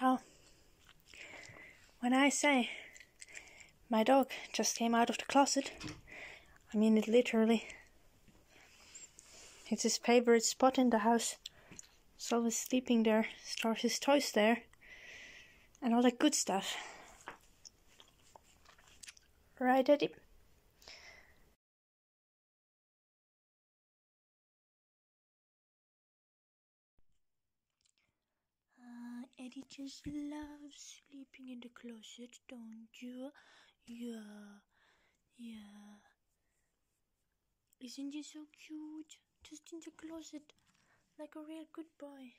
So, when I say my dog just came out of the closet, I mean it literally. It's his favorite spot in the house. He's always sleeping there, stores his toys there, and all that good stuff. Right, Edi? Edi just loves sleeping in the closet, don't you? Yeah, yeah. Isn't he so cute? Just in the closet, like a real good boy.